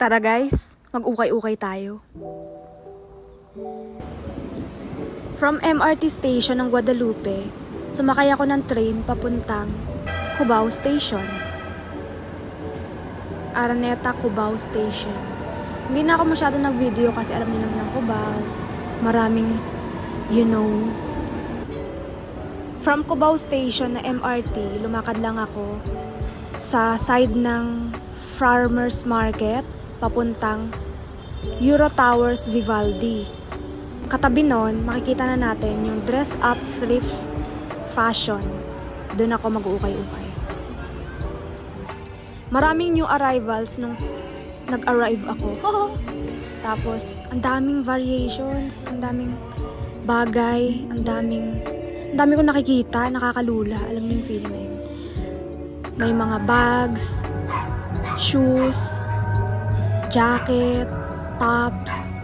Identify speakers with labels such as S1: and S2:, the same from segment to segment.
S1: Tara guys, mag-ukay-ukay tayo. From MRT station ng Guadalupe, sumakay ako ng train papuntang Cubao Station. Araneta Cubao Station. Hindi na ako masyado nag-video kasi alam niyo naman ng Cubao. Maraming, you know. From Cubao Station na MRT, lumakad lang ako sa side ng Farmers Market papuntang Euro Towers Vivaldi. Katabi nun, makikita na natin yung dress up thrift fashion. Doon ako mag-uukay-ukay. Maraming new arrivals nung nag-arrive ako. Tapos, ang daming variations, ang daming bagay, ang daming, ang dami ko nakikita, nakakalula. Alam niyo yung feeling na yun. May mga bags, shoes, jacket, tops.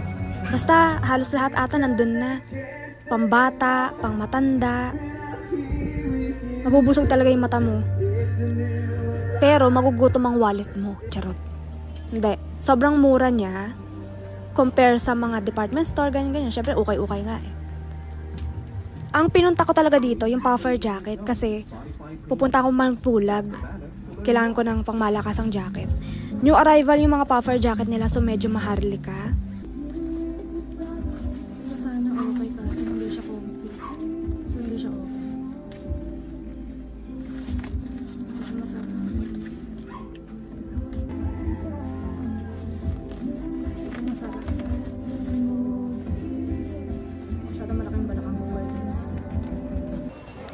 S1: Basta halos lahat ata nandun na. Pambata, pangmatanda. Mabubusog talaga yung mata mo. Pero magugutom ang wallet mo. Charot. Hindi. Sobrang mura niya. Compare sa mga department store, ganyan-ganyan. Siyempre, ukay-ukay nga eh. Ang pinunta ko talaga dito, yung puffer jacket. Kasi, pupunta ako magpulag. Kailangan ko ng pangmalakasang jacket. New arrival yung mga puffer jacket nila, so medyo maharlika.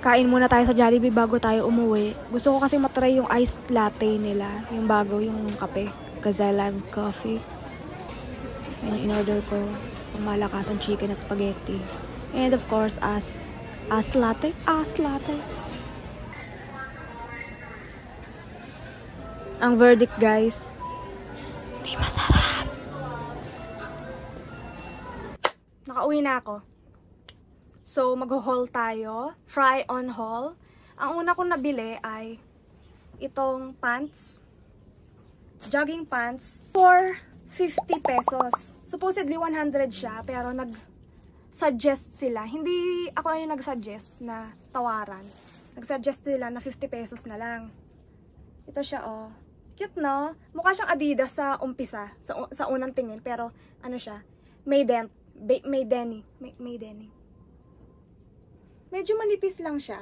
S1: Kain muna tayo sa Jollibee bago tayo umuwi. Gusto ko kasi matry yung iced latte nila. Yung bago, yung kape. Gazelle Lime Coffee. And in-order ko yung malakasang chicken at spaghetti. And of course, as as latte. As latte. Ang verdict, guys. Di masarap. Nakauwi na ako. So, mag-haul tayo. Try on haul. Ang una kong nabili ay itong pants. Jogging pants. For 50 pesos. Supposedly 100 siya, pero nag-suggest sila. Hindi ako yung nag-suggest na tawaran. Nag-suggest sila na 50 pesos na lang. Ito siya, oh. Cute, no? Mukha siyang Adidas sa umpisa, sa, sa unang tingin. Pero, ano siya, may dent. Ba- may denny. May, may denny. Medyo manipis lang siya.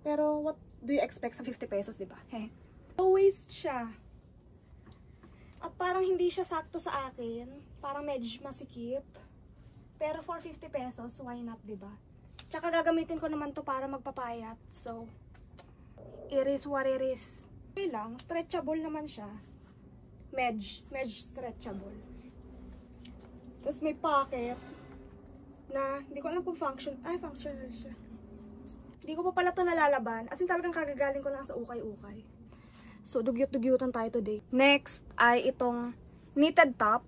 S1: Pero what do you expect sa 50 pesos, di ba? Always siya. At parang hindi siya sakto sa akin. Parang medyo masikip. Pero for 50 pesos, why not, di ba? Tsaka gagamitin ko naman to para magpapayat. So, it is what it is. Okay lang, stretchable naman siya. Medj, medj stretchable. Tapos may pocket na hindi ko alam kung function, ay functional siya. Hindi ko pa pala to nalalaban. As in talagang kagagaling ko lang sa ukay-ukay. So, dugyot-dugyutan tayo today. Next ay itong knitted top.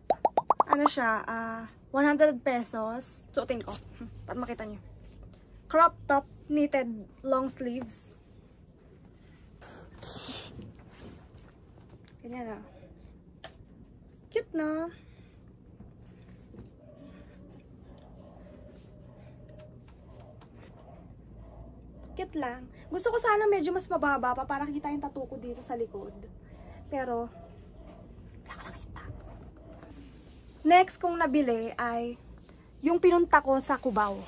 S1: Ano siya? ah 100 pesos. Suotin ko. Hmm, Para makita nyo. Crop top, knitted long sleeves. Ganyan na. Cute na. Lang. Gusto ko sana medyo mas mababa pa para kita yung tattoo ko dito sa likod. Pero, wala ko. Next kong nabili ay yung pinunta ko sa Cubao.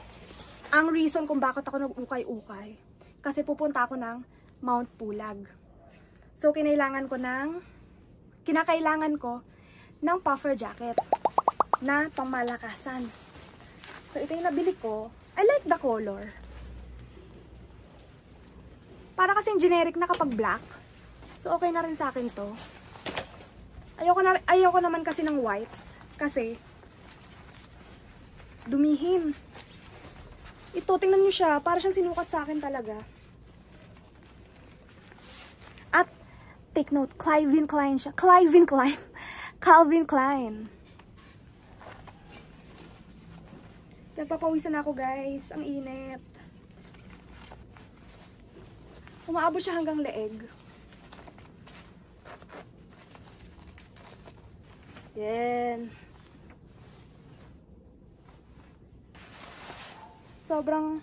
S1: Ang reason kung bakit ako nag-ukay-ukay. Kasi pupunta ako ng Mount Pulag. So, kinailangan ko ng, kinakailangan ko ng puffer jacket na pangmalakasan. So, ito yung nabili ko. I like the color. Para kasing generic na kapag black. So, okay na rin sa akin to. Ayoko, na, ayoko naman kasi ng white. Kasi, dumihin. Ito, tingnan nyo siya. Para siyang sinukat sa akin talaga. At, take note, Clivin Klein siya. Clivin Klein. Calvin Klein. Nagpapawisan ako guys. Ang init. Umaabot siya hanggang leeg. Yan. Sobrang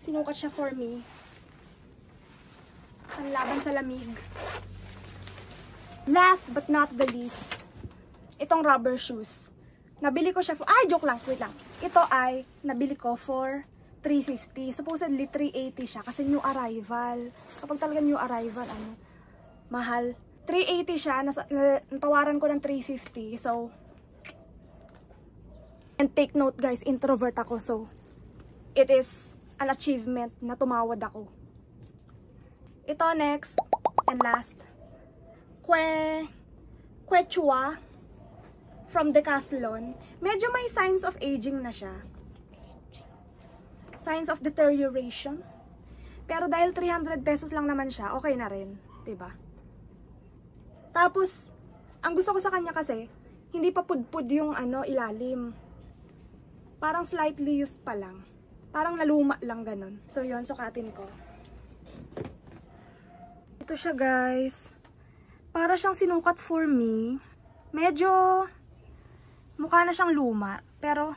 S1: sinukat siya for me. Ang laban sa lamig. Last but not the least, itong rubber shoes. Nabili ko siya for, ay joke lang, wait lang. Ito ay, nabili ko for 350. Supposedly 380 siya kasi new arrival. Kapag talaga new arrival, ano, mahal. 380 siya, nasa, na, natawaran ko ng 350. So, and take note guys, introvert ako. So, it is an achievement na tumawad ako. Ito next and last. Kwe, Quechua from Decathlon. Medyo may signs of aging na siya. Signs of deterioration. Pero dahil 300 pesos lang naman siya, okay na rin. 'di ba? Tapos, ang gusto ko sa kanya kasi, hindi pa pudpud yung ano, ilalim. Parang slightly used pa lang. Parang naluma lang ganun. So, yon sukatin ko. Ito siya, guys. Para siyang sinukat for me. Medyo mukha na siyang luma. Pero,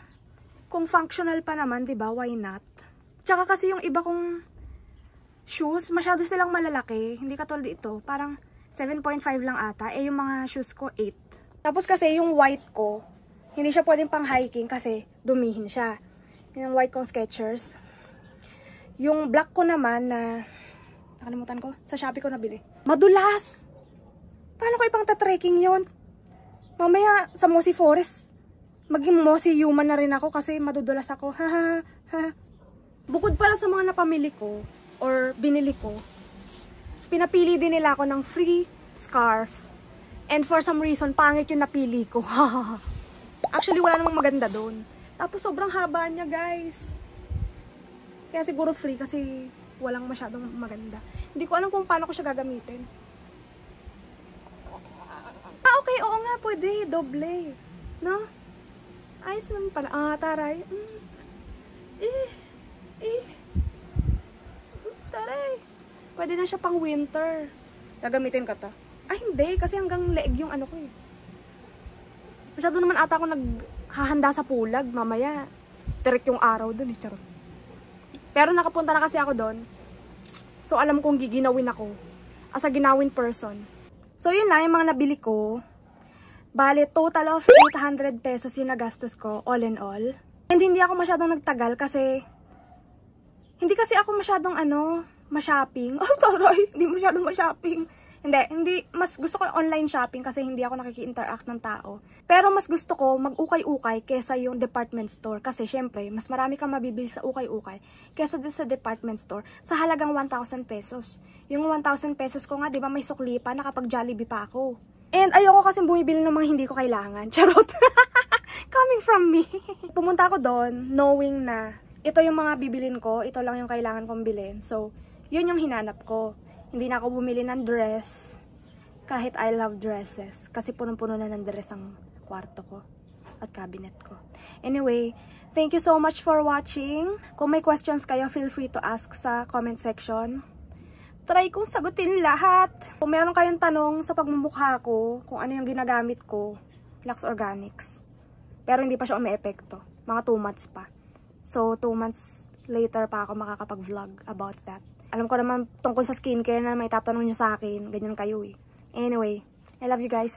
S1: kung functional pa naman, 'di ba why not? Tsaka kasi yung iba kong shoes, masyado silang malalaki. Hindi katulad ito. Parang 7.5 lang ata. Eh, yung mga shoes ko, 8. Tapos kasi yung white ko, hindi siya pwedeng pang hiking kasi dumihin siya. Yung white kong Skechers. Yung black ko naman na, nakalimutan ko, sa Shopee ko nabili. Madulas! Paano ko ipang trekking yon Mamaya sa Mossy Forest, maging Mossy human na rin ako kasi madudulas ako. Bukod pala sa mga napamili ko, or binili ko, pinapili din nila ako ng free scarf. And for some reason, pangit yung napili ko. Actually, wala namang maganda doon. Tapos, sobrang haba niya, guys. Kaya siguro free kasi walang masyadong maganda. Hindi ko alam kung paano ko siya gagamitin. Ah, okay. Oo nga, pwede. Doble. No? Ayos naman pala. Ah, taray. Mm. Eh. Eh. Taray. Pwede na siya pang winter. Gagamitin ko to. Ah, hindi. Kasi hanggang leeg yung ano ko eh. Masyado naman ata ako naghahanda sa pulag. Mamaya, direct yung araw dun eh. Charot. Pero nakapunta na kasi ako doon. So, alam kong giginawin ako. As a ginawin person. So, yun lang yung mga nabili ko. Bale, total of 800 pesos yung nagastos ko, all in all. And hindi ako masyadong nagtagal kasi hindi kasi ako masyadong ano, ma-shopping. Oh, taray, hindi masyadong ma-shopping. Hindi, hindi, mas gusto ko online shopping kasi hindi ako nakiki-interact ng tao. Pero mas gusto ko mag-ukay-ukay kesa yung department store. Kasi syempre, mas marami kang mabibili sa ukay-ukay kesa sa department store sa halagang 1,000 pesos. Yung 1,000 pesos ko nga, di ba may sukli pa, nakapag Jollibee pa ako. And ayoko kasi bumibili ng mga hindi ko kailangan. Charot. Coming from me. Pumunta ako doon knowing na ito yung mga bibilin ko, ito lang yung kailangan kong bilhin. So, yun yung hinanap ko. Hindi na ako bumili ng dress. Kahit I love dresses. Kasi punong-puno na ng dress ang kwarto ko. At cabinet ko. Anyway, thank you so much for watching. Kung may questions kayo, feel free to ask sa comment section. Try kong sagutin lahat. Kung meron kayong tanong sa pagmumukha ko, kung ano yung ginagamit ko, Lux Organics. Pero hindi pa siya umi-epekto. Mga 2 months pa. So, 2 months later pa ako makakapag-vlog about that. Alam ko naman tungkol sa skincare na may tatanong nyo sa akin. Ganyan kayo eh. Anyway, I love you guys.